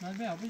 Merve abi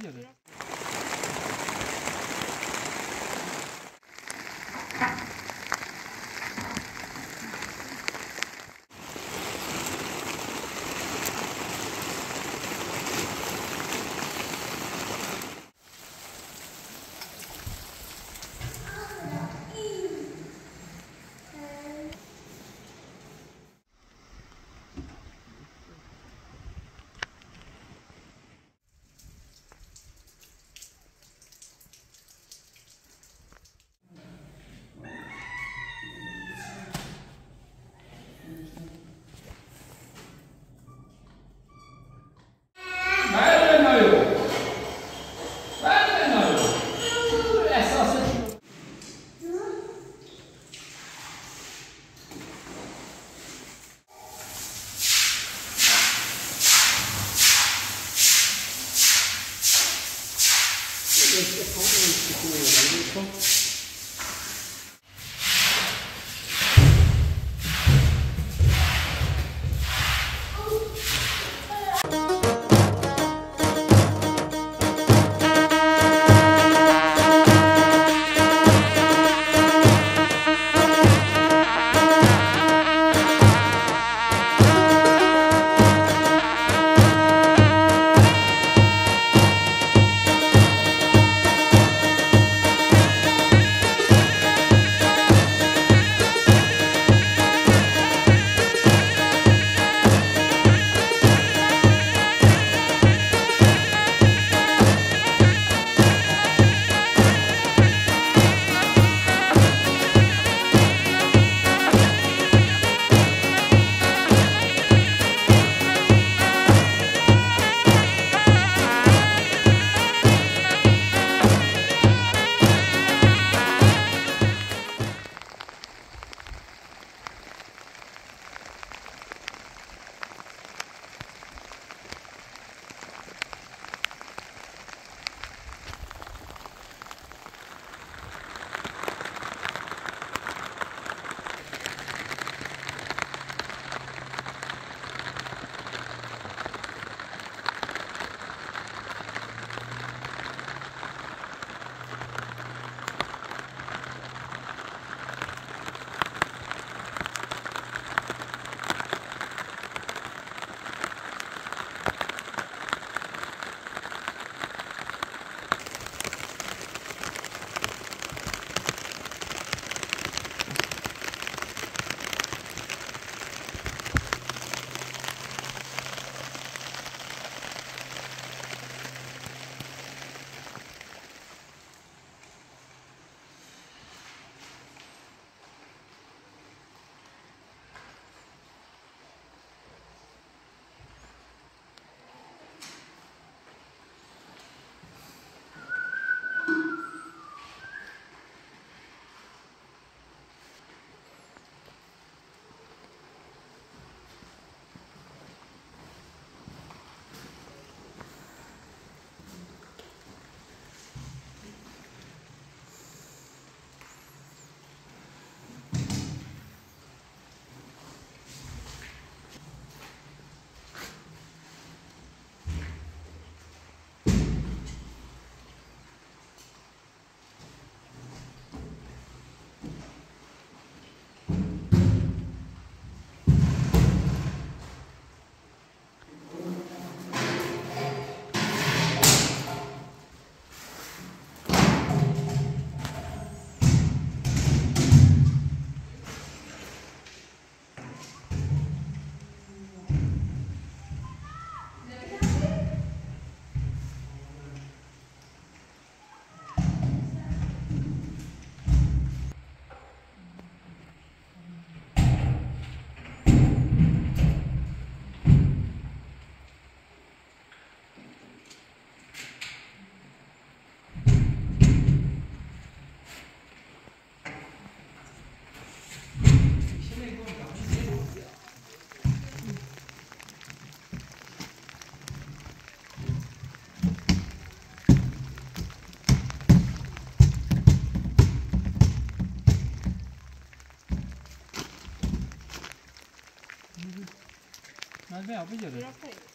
没有，不久的。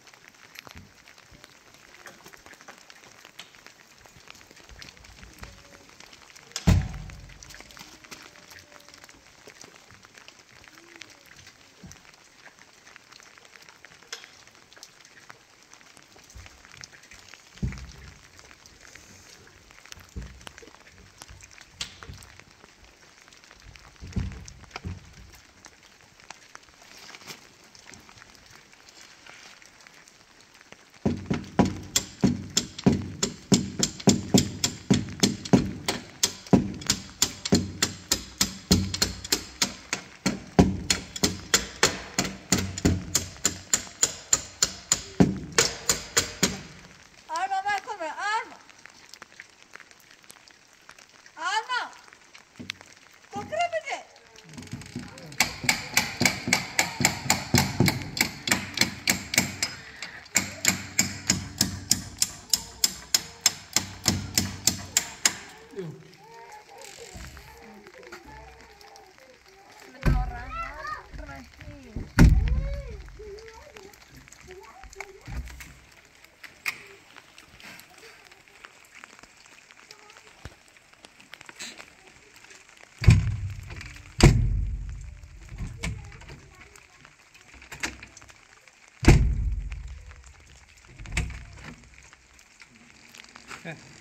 Yeah.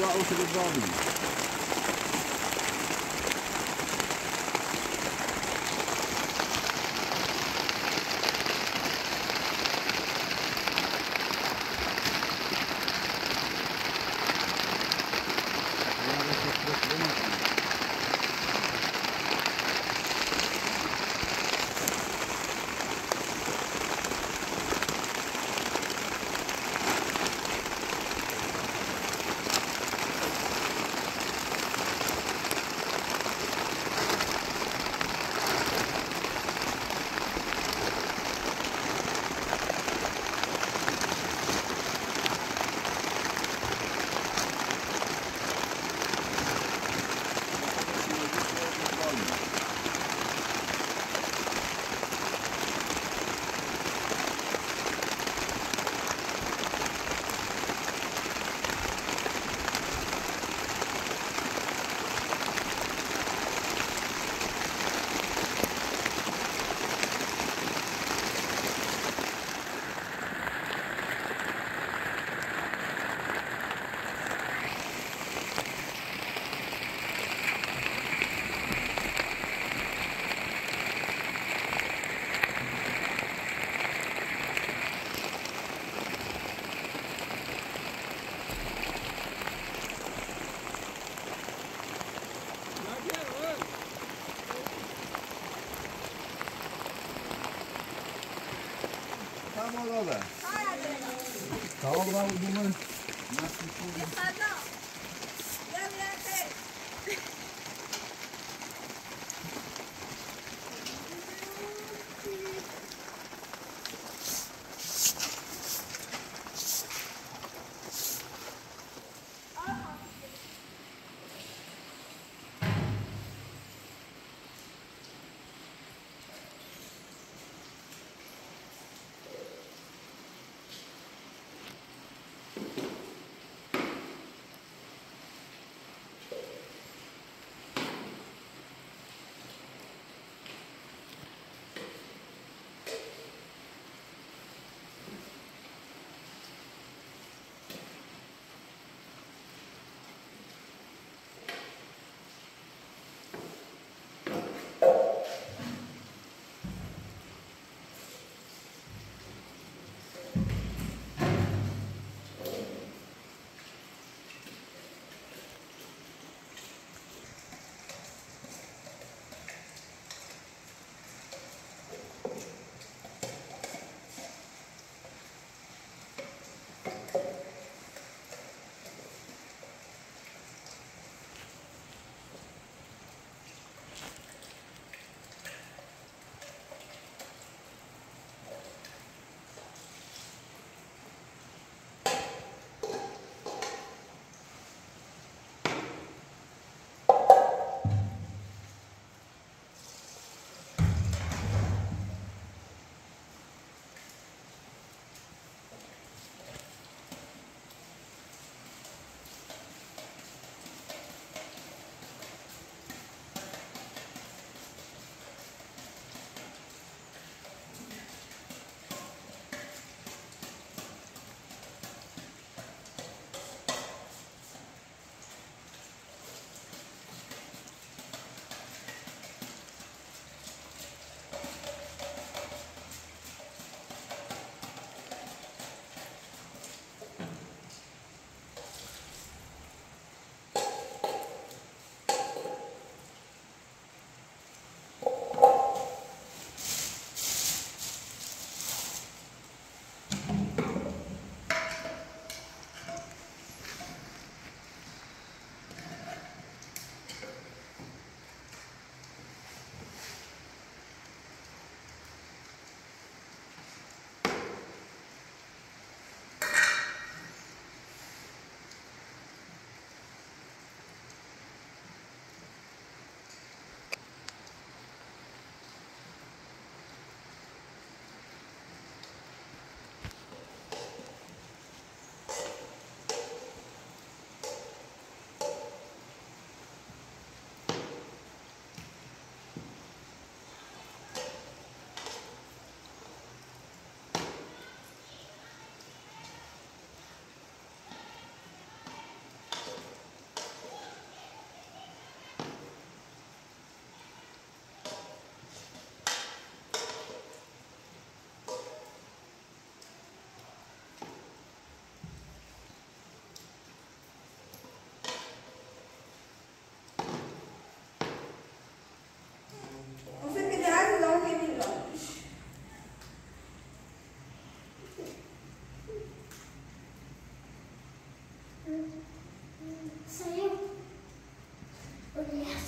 دعوة الإبراهيم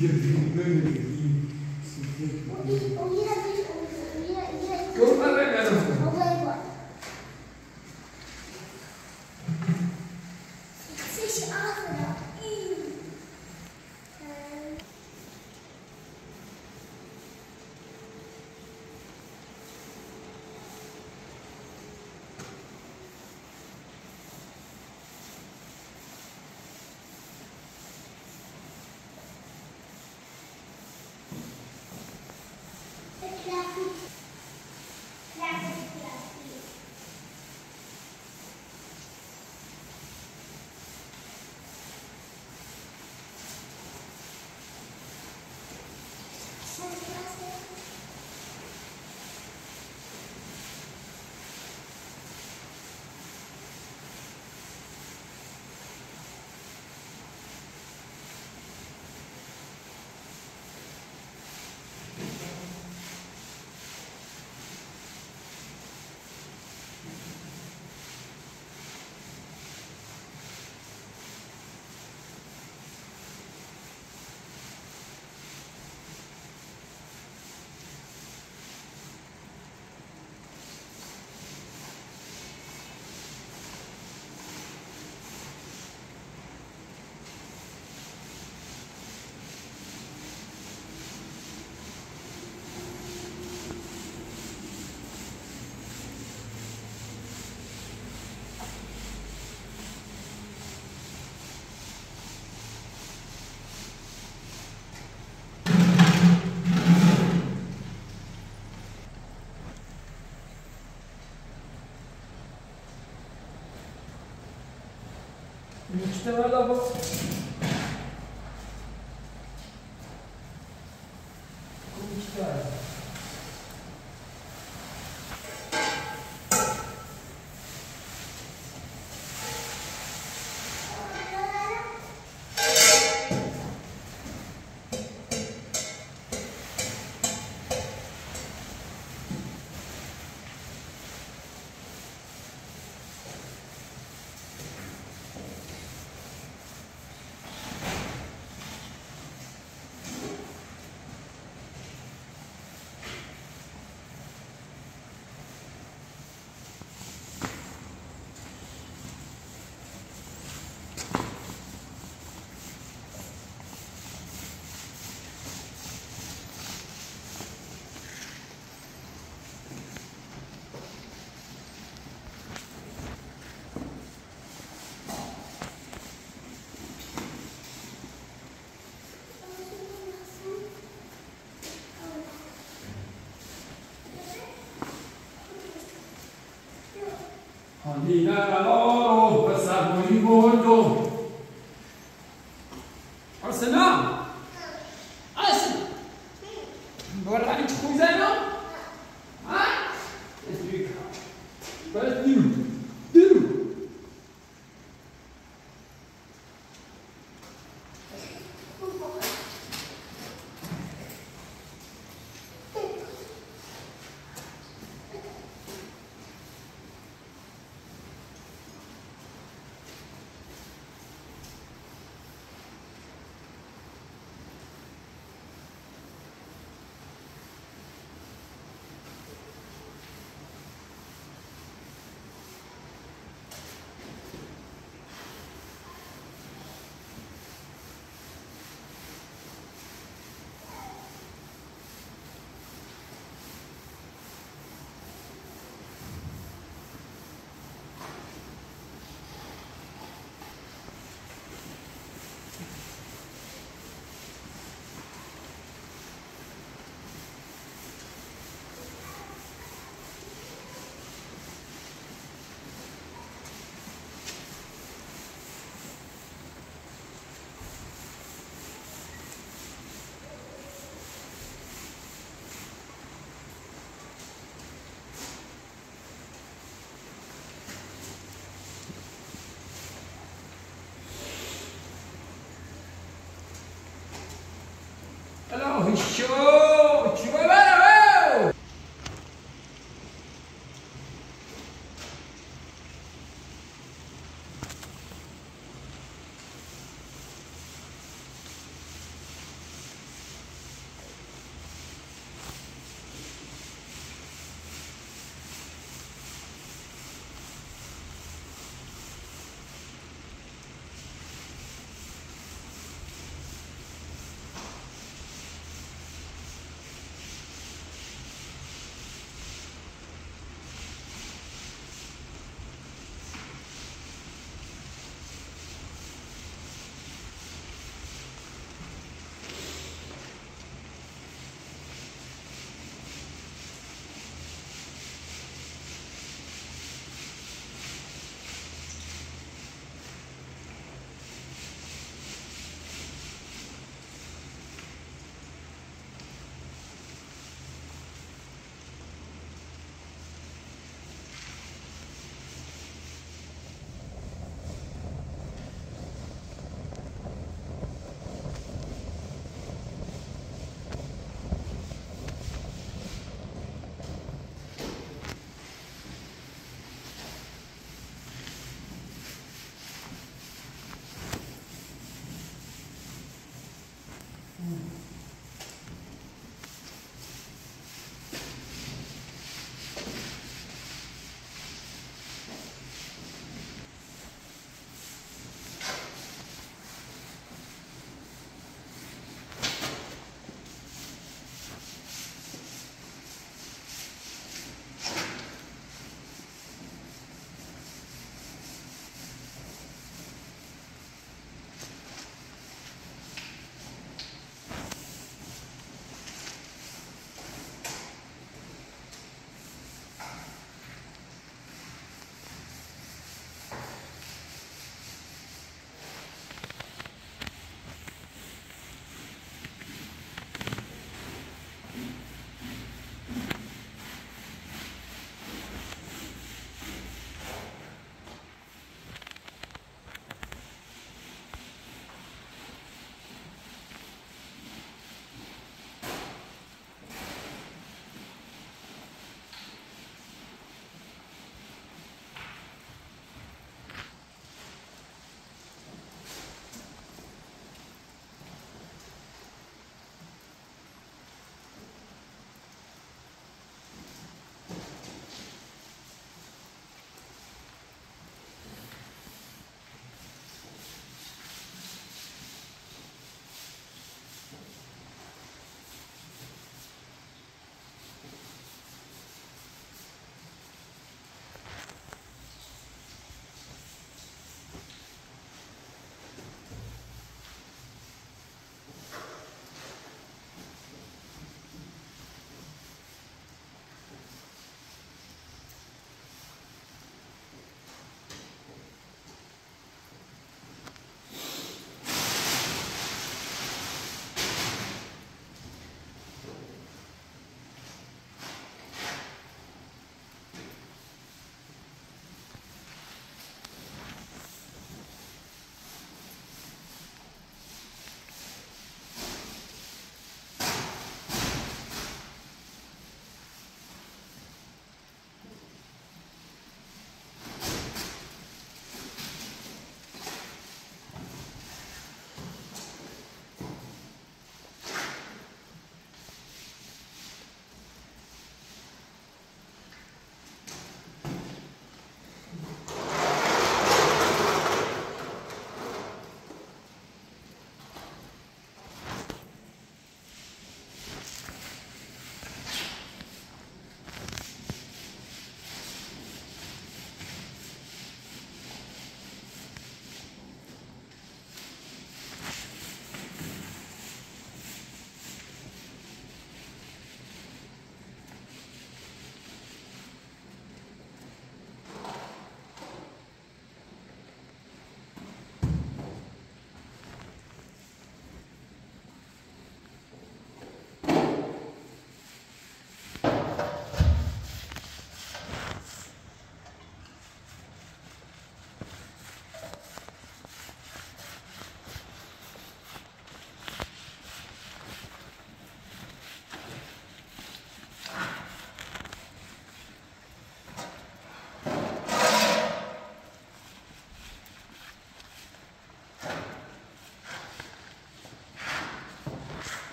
give you money. Thank you. Sistema da boca. Bambina calò we sure?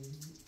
Amen.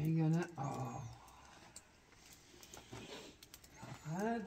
Hang on that. Oh. God.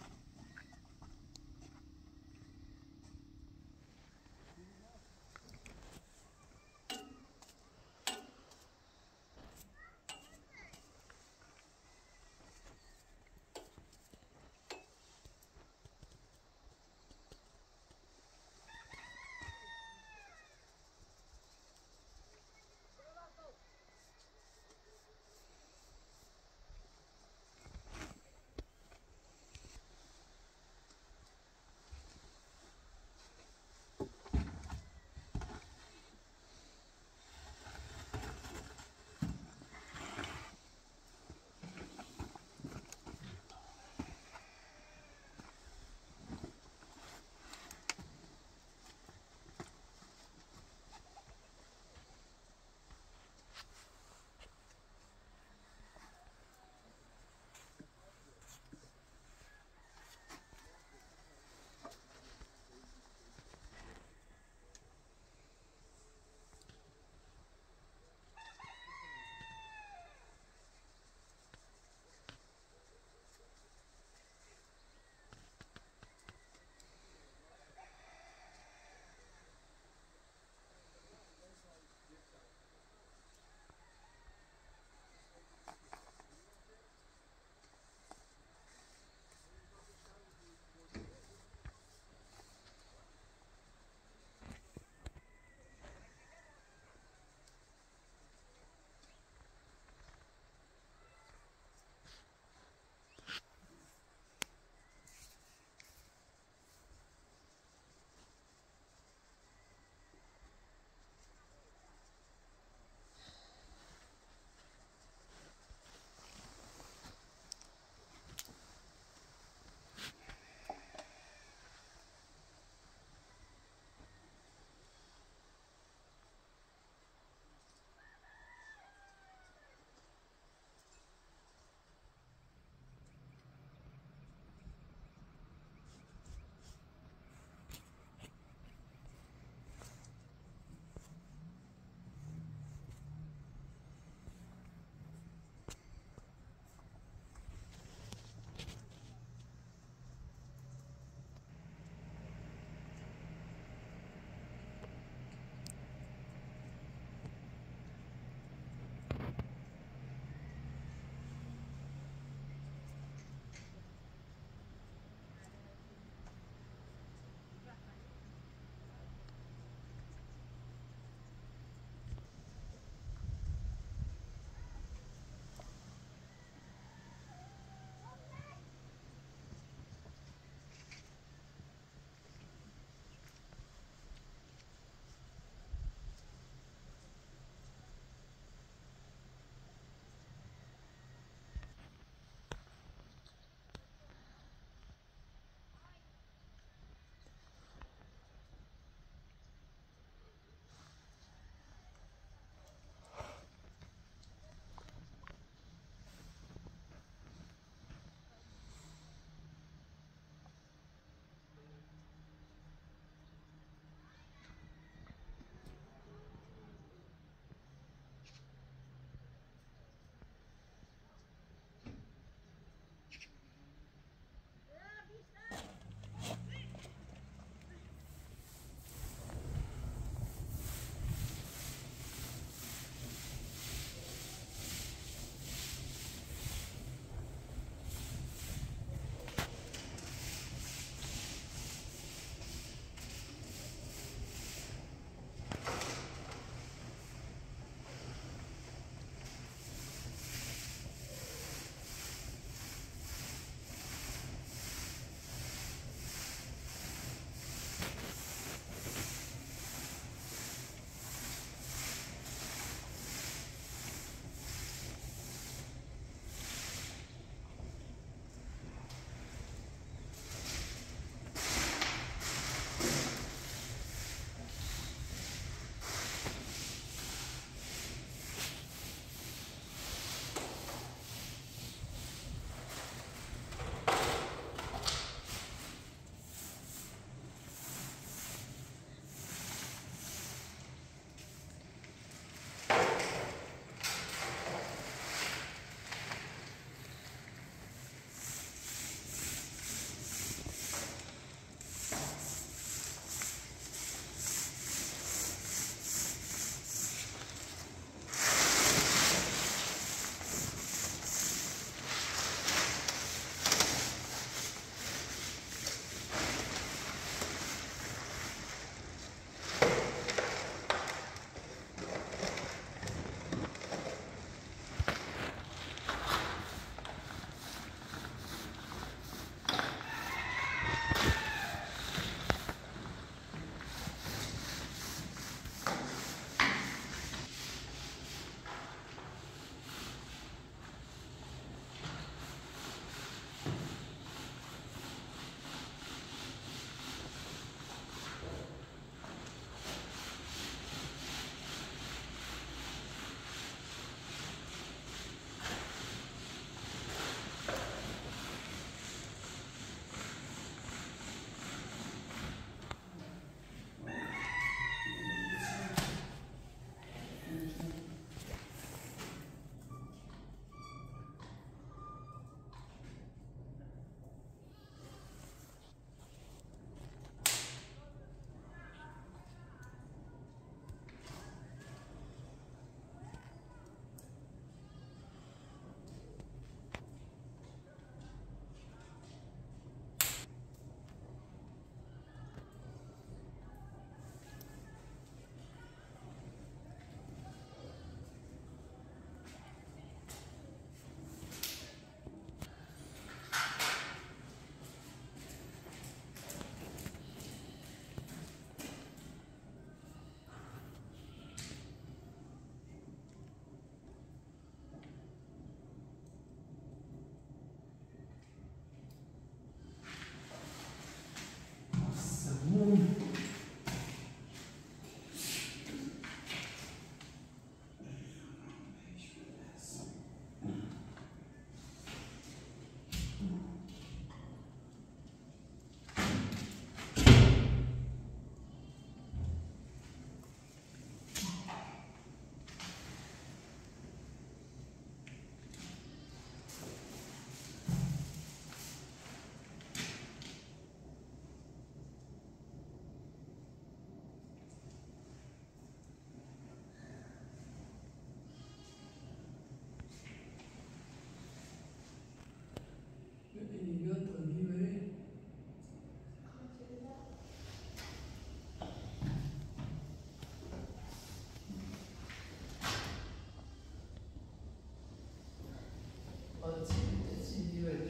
tidligere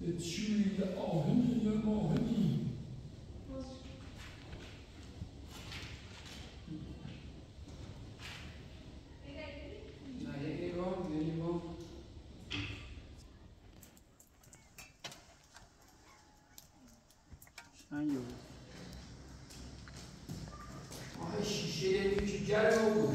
den 20. århundrede hvor hun Ay şişelerin tüccar oldu.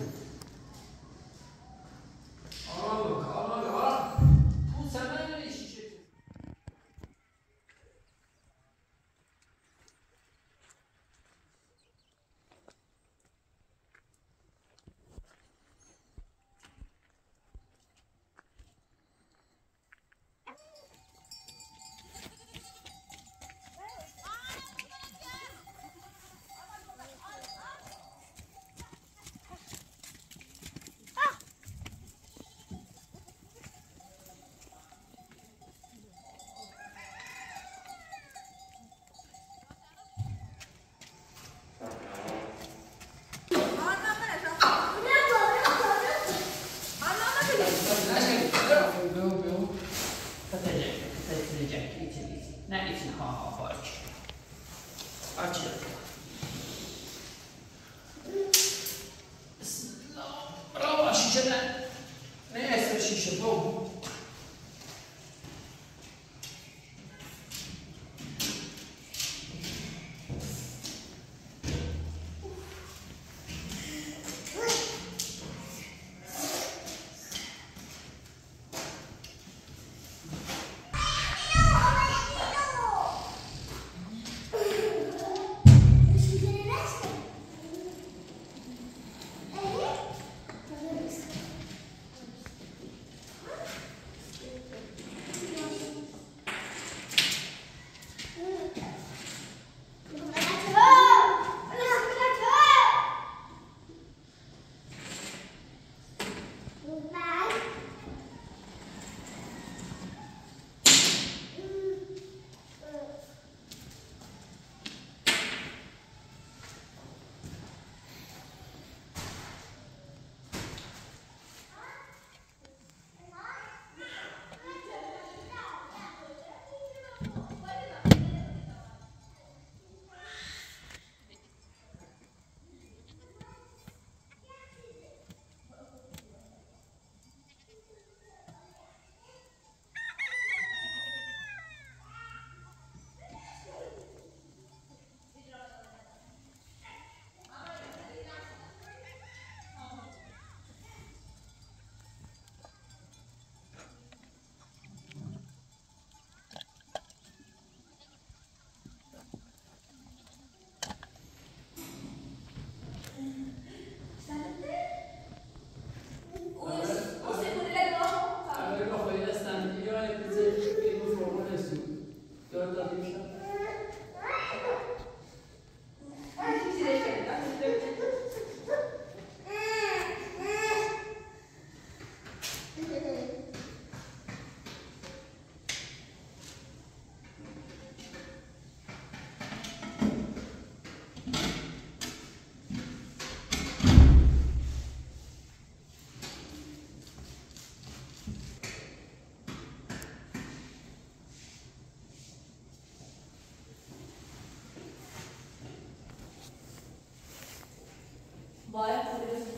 boy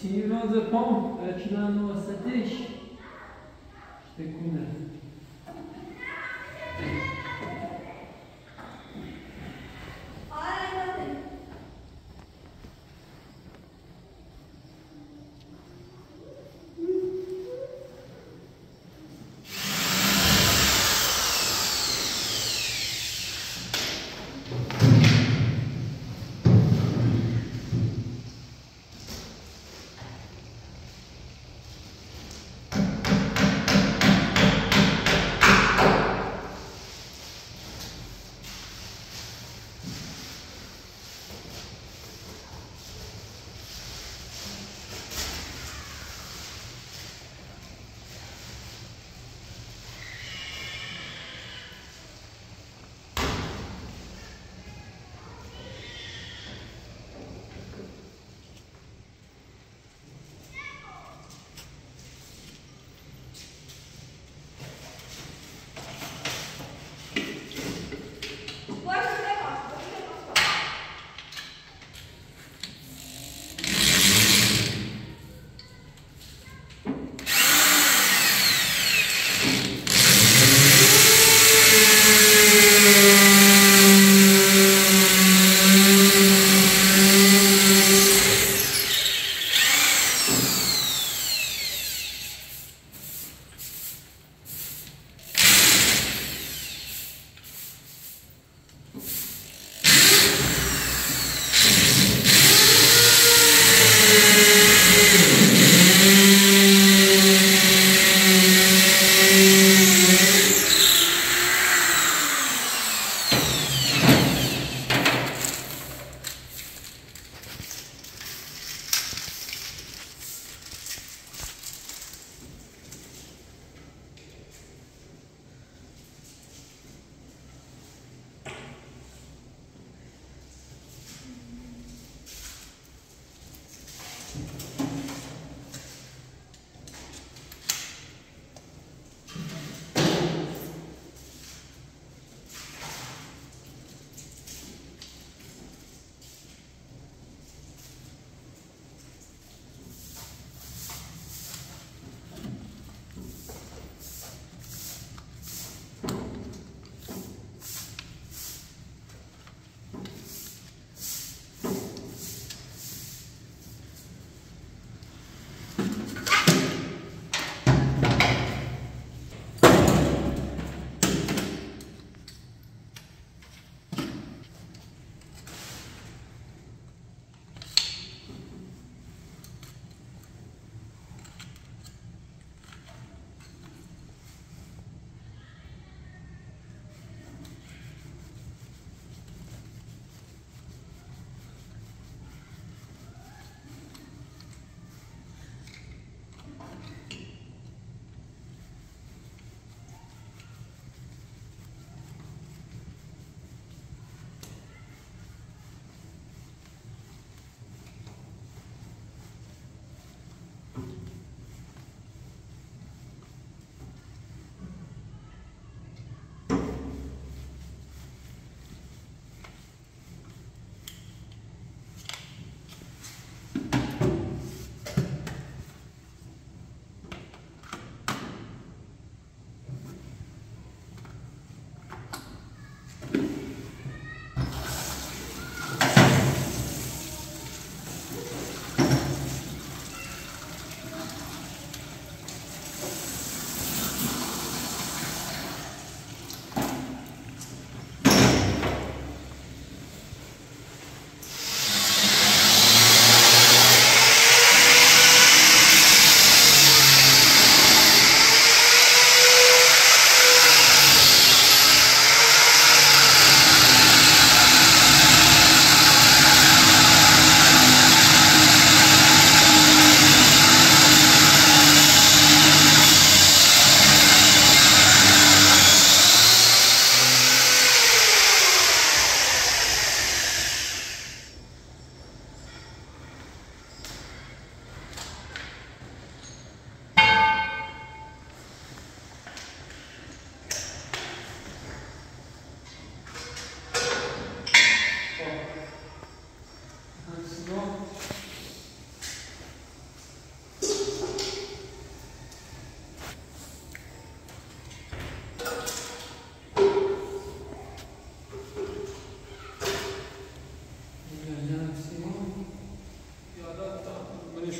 Ці розопом починано садиш.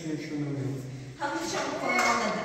yaşıyor şu an. Hafif çabuk olmalı.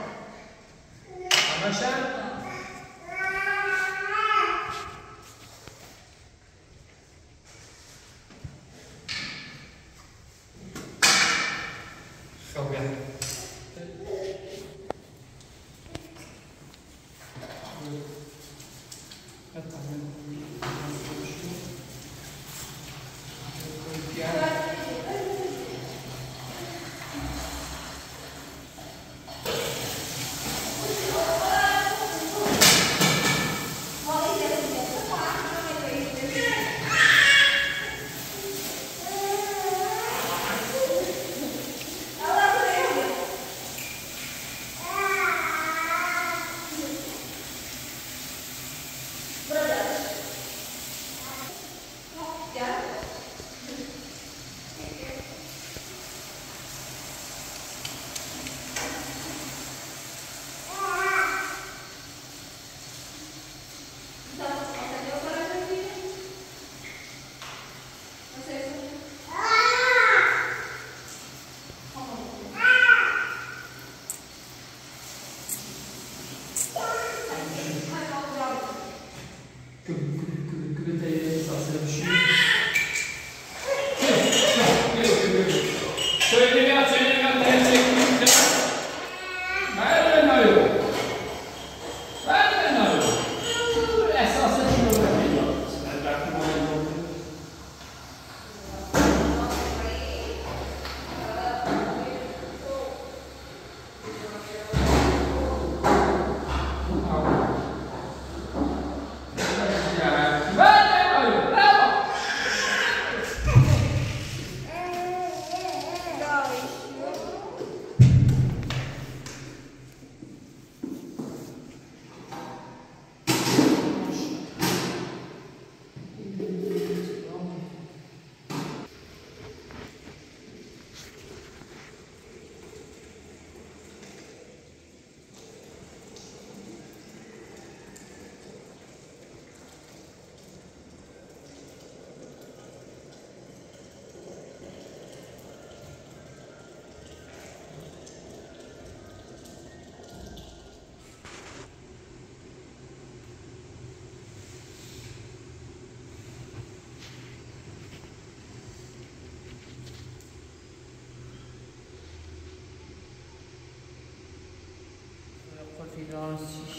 God's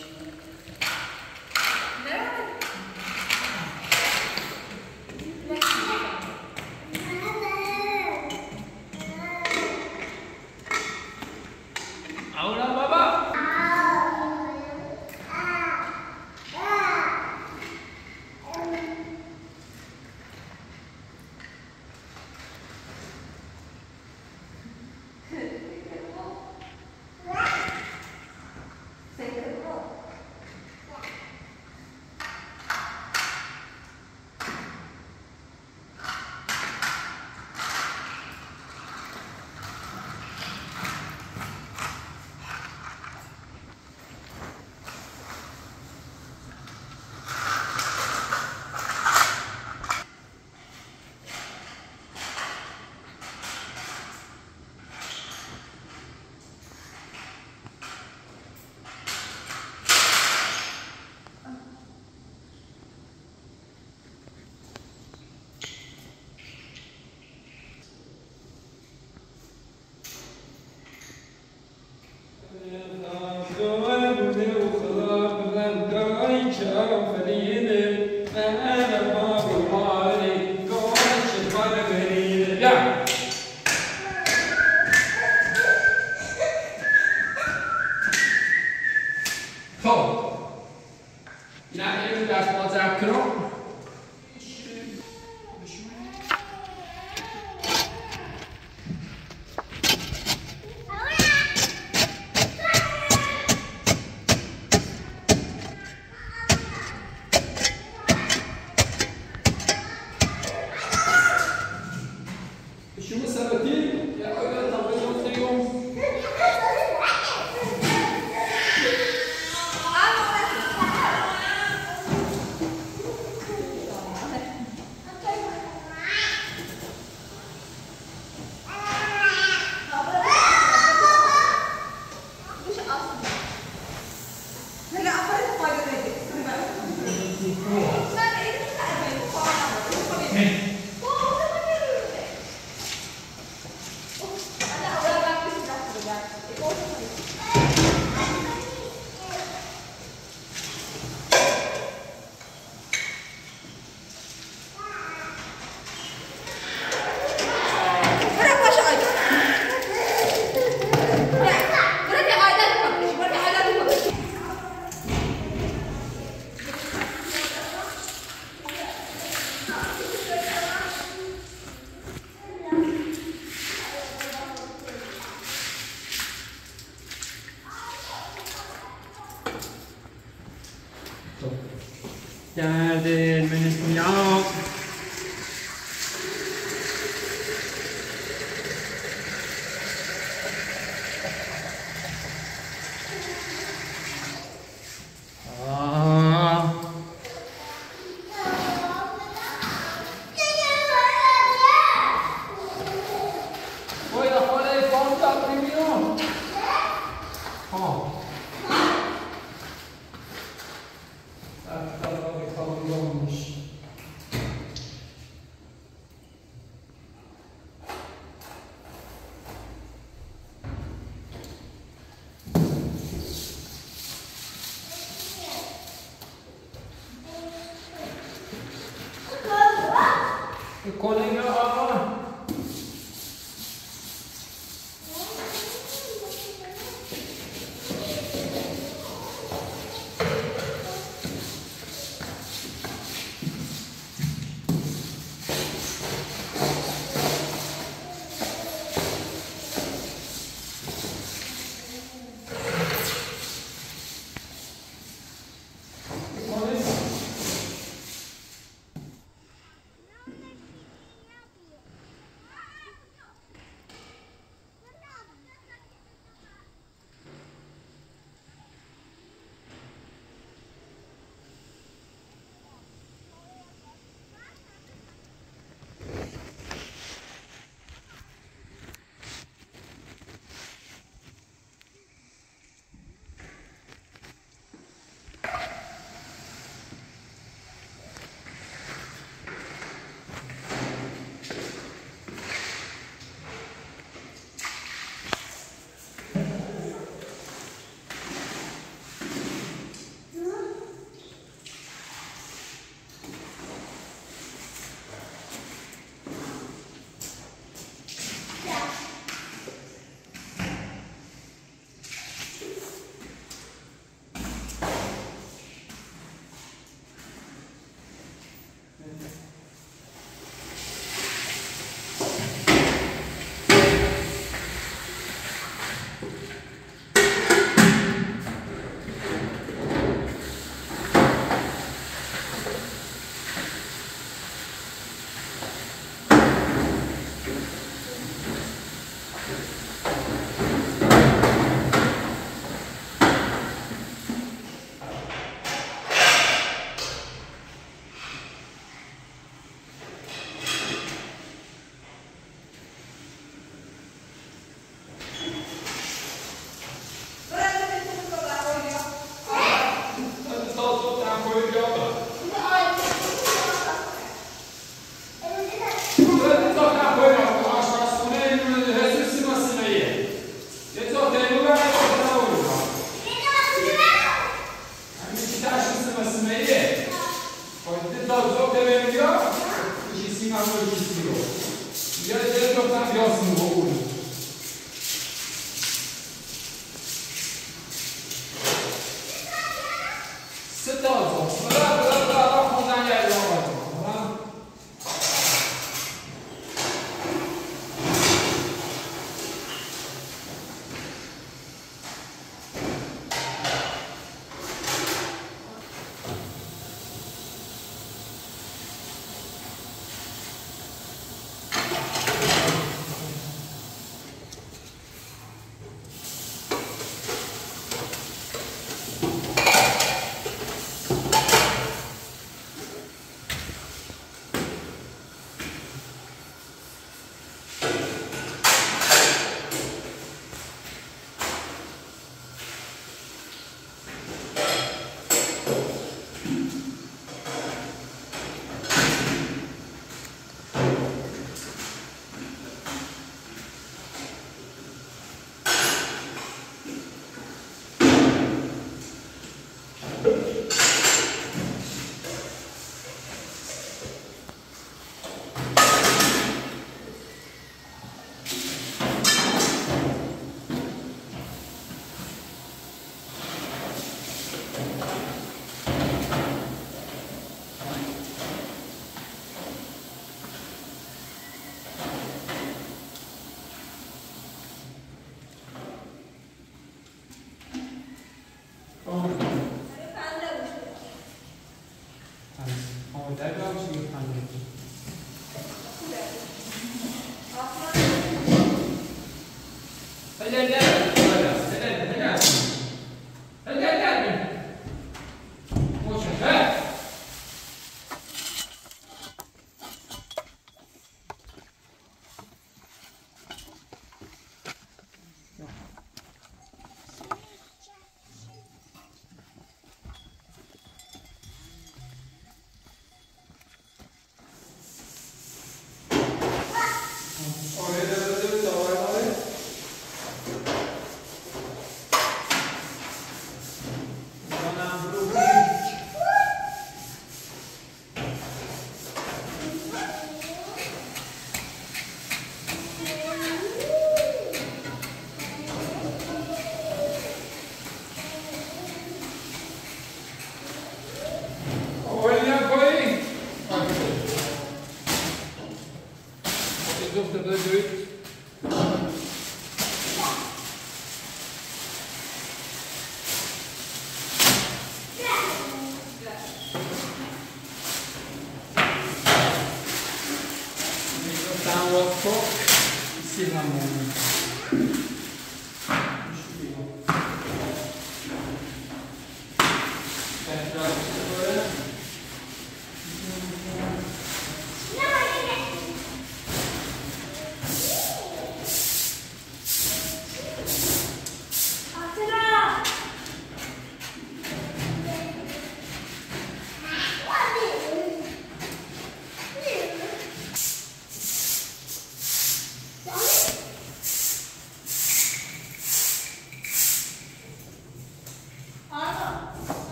चार दे Colheu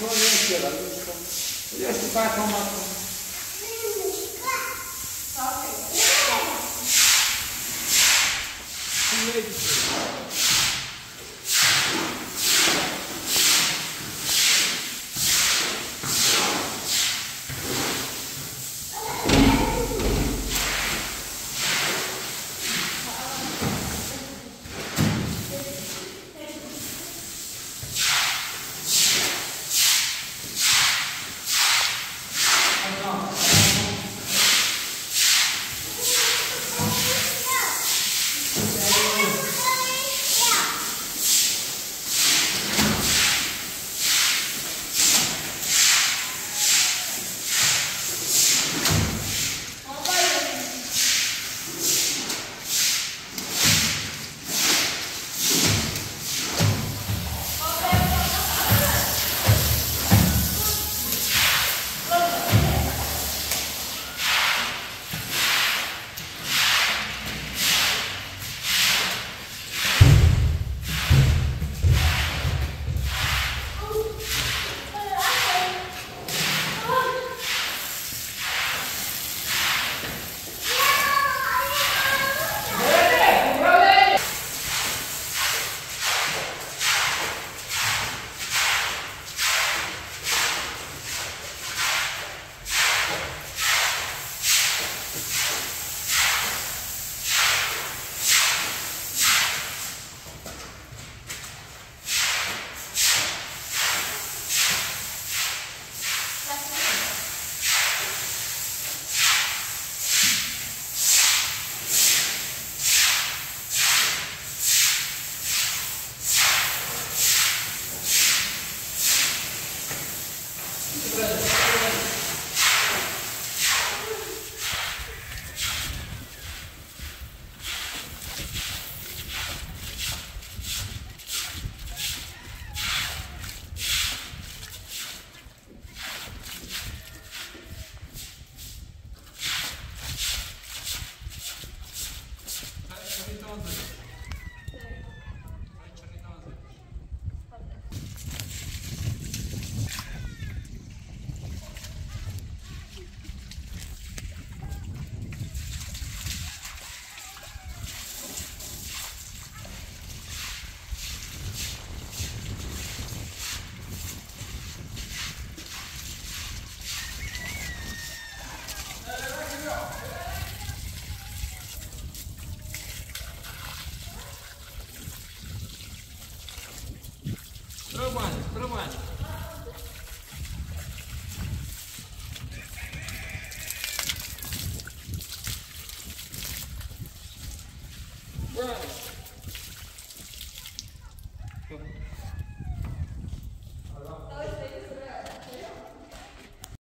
violência da luta. E este vai tomar conta.